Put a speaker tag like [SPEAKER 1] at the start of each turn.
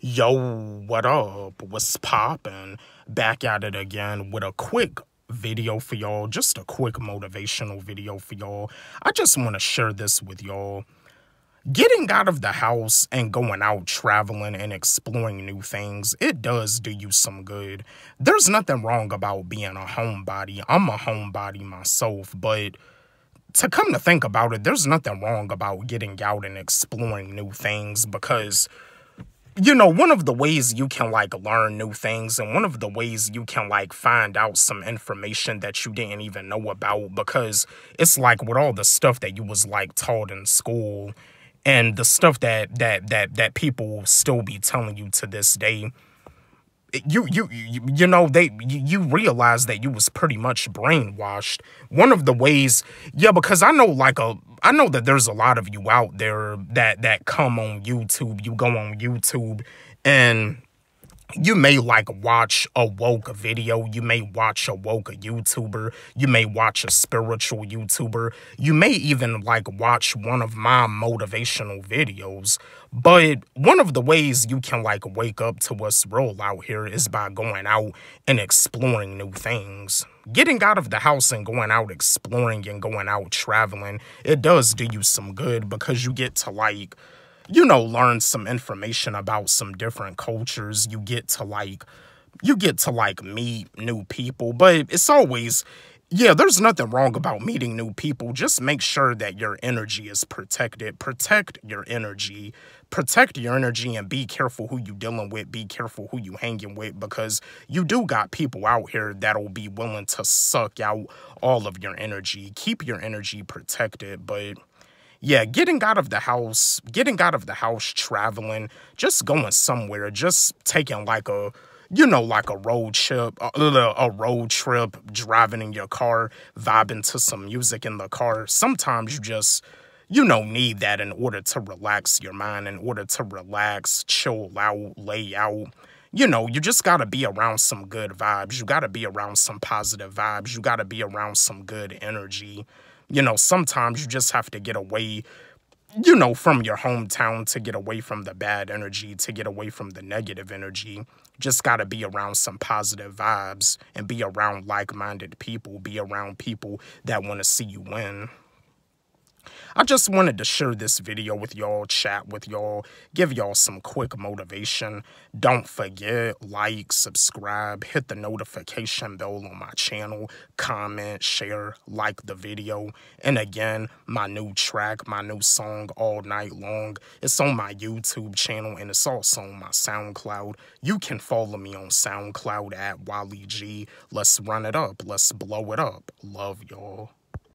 [SPEAKER 1] Yo, what up? What's poppin'? Back at it again with a quick video for y'all. Just a quick motivational video for y'all. I just want to share this with y'all. Getting out of the house and going out traveling and exploring new things, it does do you some good. There's nothing wrong about being a homebody. I'm a homebody myself, but to come to think about it, there's nothing wrong about getting out and exploring new things because you know, one of the ways you can like learn new things and one of the ways you can like find out some information that you didn't even know about because it's like with all the stuff that you was like taught in school and the stuff that that that that people still be telling you to this day you you you, know they you, you realize that you was pretty much brainwashed one of the ways yeah because i know like a I know that there's a lot of you out there that that come on YouTube. You go on YouTube and you may like watch a woke video, you may watch a woke YouTuber, you may watch a spiritual YouTuber, you may even like watch one of my motivational videos. But one of the ways you can like wake up to what's real out here is by going out and exploring new things. Getting out of the house and going out exploring and going out traveling, it does do you some good because you get to like you know, learn some information about some different cultures. You get to like, you get to like meet new people, but it's always, yeah, there's nothing wrong about meeting new people. Just make sure that your energy is protected. Protect your energy. Protect your energy and be careful who you dealing with. Be careful who you hanging with because you do got people out here that'll be willing to suck out all of your energy. Keep your energy protected, but yeah, getting out of the house, getting out of the house, traveling, just going somewhere, just taking like a, you know, like a road trip, a, a road trip, driving in your car, vibing to some music in the car. Sometimes you just, you know, need that in order to relax your mind, in order to relax, chill out, lay out. You know, you just got to be around some good vibes. You got to be around some positive vibes. You got to be around some good energy you know, sometimes you just have to get away, you know, from your hometown to get away from the bad energy, to get away from the negative energy. Just got to be around some positive vibes and be around like minded people, be around people that want to see you win. I just wanted to share this video with y'all, chat with y'all, give y'all some quick motivation. Don't forget, like, subscribe, hit the notification bell on my channel, comment, share, like the video. And again, my new track, my new song, All Night Long, it's on my YouTube channel and it's also on my SoundCloud. You can follow me on SoundCloud at Walle G. Let's run it up. Let's blow it up. Love y'all.